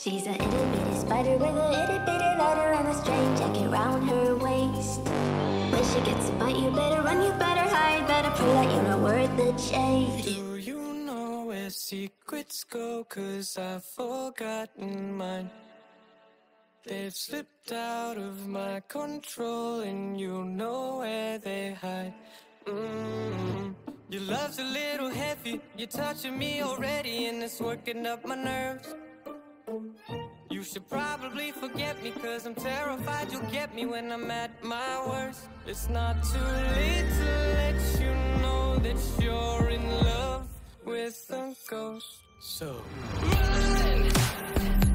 She's a itty bitty spider with a itty bitty letter and a straight jacket round her waist. When she gets a bite, you better run, you better hide, better pray that you're not worth the chase. Do you know where secrets go? Cause I've forgotten mine. They've slipped out of my control, and you know where they hide. Mm. Your love's a little heavy, you're touching me already, and it's working up my nerves. You should probably forget me, cause I'm terrified you'll get me when I'm at my worst. It's not too late to let you know that you're in love with a ghost. So run!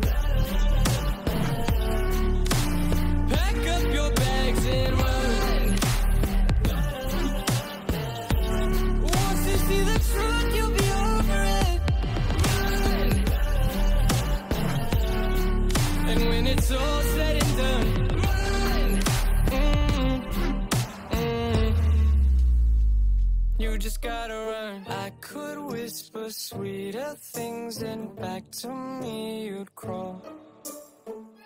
Just gotta run. I could whisper sweeter things, and back to me you'd crawl.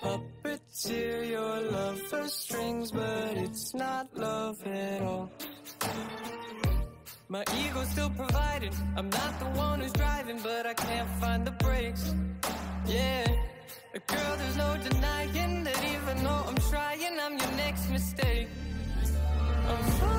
Puppeteer your love for strings, but it's not love at all. My ego's still providing. I'm not the one who's driving, but I can't find the brakes. Yeah. A girl, there's no denying that even though I'm trying, I'm your next mistake. I'm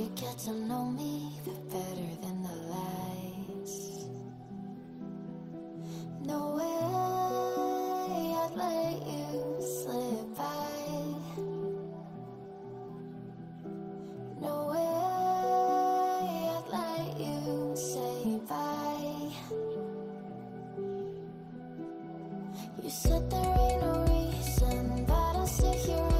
To get to know me, better than the lights. No way I'd let you slip by. No way I'd let you say bye. You said there ain't no reason, but I'll sit here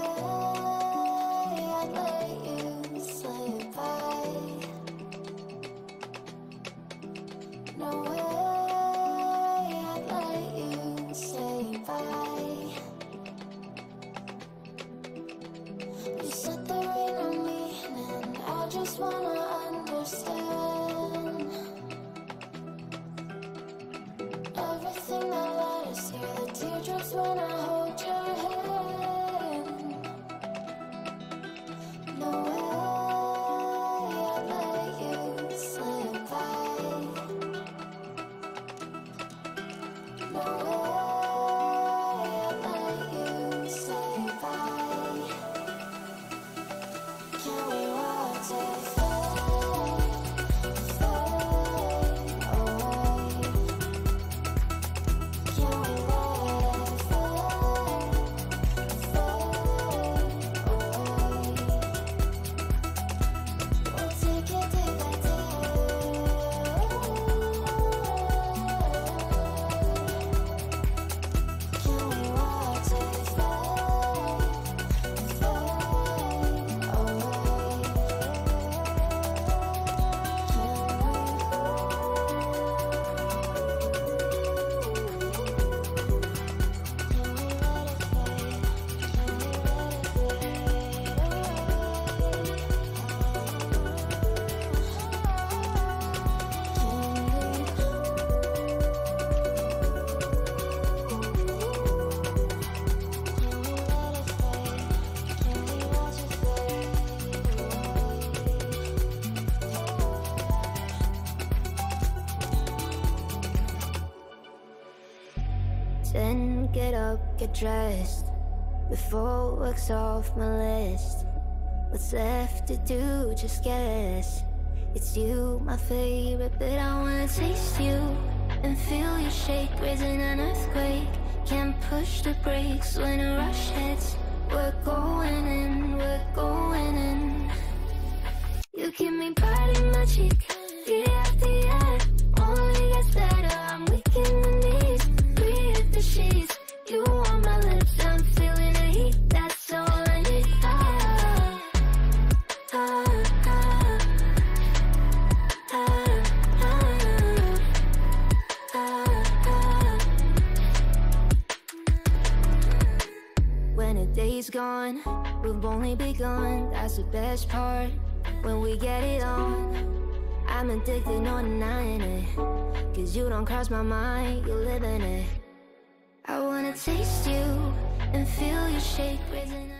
Set the rain on me, and I just wanna understand. Thank you. Get up, get dressed. Before work's off my list. What's left to do, just guess. It's you, my favorite, but I wanna taste you And feel you shake, raising an earthquake Can't push the brakes when a rush hits. We're going in, we're going in. You keep me biting my cheek, when a day's gone, we've only begun, that's the best part. When we get it on, I'm addicted, no denying it. Cause you don't cross my mind, you live in it. I wanna taste you and feel you shake, raising